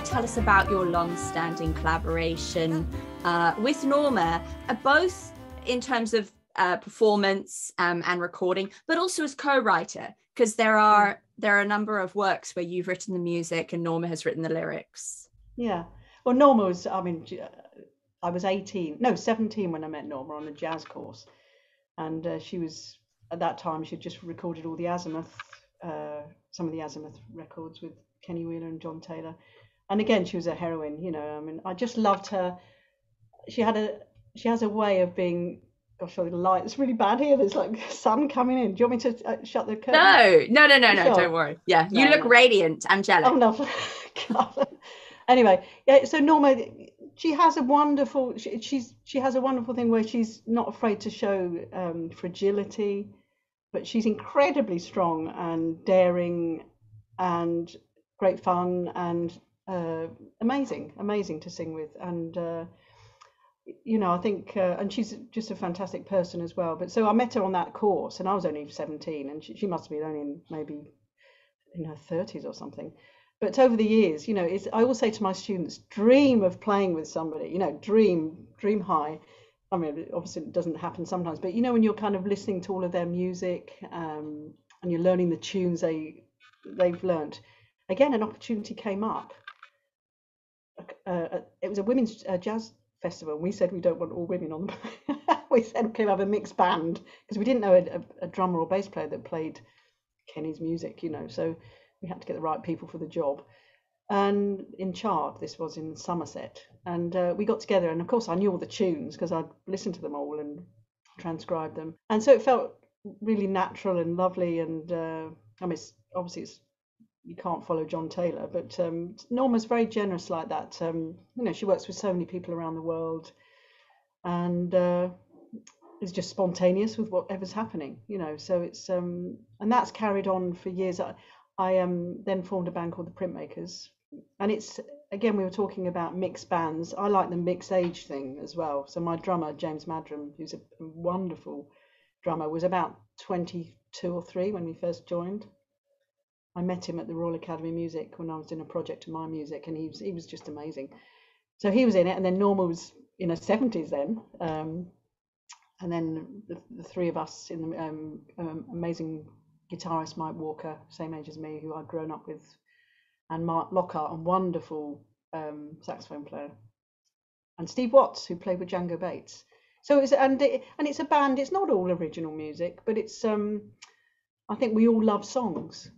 tell us about your long-standing collaboration uh, with Norma, uh, both in terms of uh, performance um, and recording, but also as co-writer, because there are there are a number of works where you've written the music and Norma has written the lyrics. Yeah. Well, Norma was. I mean, I was 18, no, 17 when I met Norma on a jazz course, and uh, she was at that time she'd just recorded all the Azimuth, uh, some of the Azimuth records with Kenny Wheeler and John Taylor, and again she was a heroine. You know, I mean, I just loved her. She had a she has a way of being gosh, the light. It's really bad here. There's like sun coming in. Do you want me to uh, shut the curtain? No, no, no, no, no. Sure. Don't worry. Yeah, you no, look no. radiant, angelic. Oh no. anyway, yeah. So Norma, she has a wonderful. She, she's she has a wonderful thing where she's not afraid to show um, fragility, but she's incredibly strong and daring, and great fun and uh, amazing, amazing to sing with and. Uh, you know, I think, uh, and she's just a fantastic person as well. But so I met her on that course, and I was only 17, and she, she must have been only in maybe in her 30s or something. But over the years, you know, it's, I always say to my students, dream of playing with somebody, you know, dream, dream high. I mean, obviously it doesn't happen sometimes, but you know, when you're kind of listening to all of their music um, and you're learning the tunes they they've learnt, again, an opportunity came up. It was a women's uh, jazz festival. We said we don't want all women on the. we said can we have a mixed band because we didn't know a, a, a, drummer or bass player that played Kenny's music, you know. So we had to get the right people for the job. And in Chard, this was in Somerset, and uh, we got together. And of course, I knew all the tunes because I'd listened to them all and transcribed them. And so it felt really natural and lovely. And uh, I mean, it's, obviously, it's you can't follow John Taylor, but um, Norma's very generous like that. Um, you know, she works with so many people around the world, and uh, is just spontaneous with whatever's happening. You know, so it's um, and that's carried on for years. I, I um, then formed a band called the Printmakers, and it's again we were talking about mixed bands. I like the mixed age thing as well. So my drummer James Maddren, who's a wonderful drummer, was about 22 or three when we first joined I met him at the Royal Academy of Music when I was doing a project of my music, and he was he was just amazing. So he was in it, and then Norma was in her seventies then, um, and then the, the, three of us in the um, um, amazing guitarist Mike Walker, same age as me, who I'd grown up with, and Mark Lockheart, a wonderful um, saxophone player, and Steve Watts, who played with Django Bates. So it's and it, and it's a band. It's not all original music, but it's um, I think we all love songs.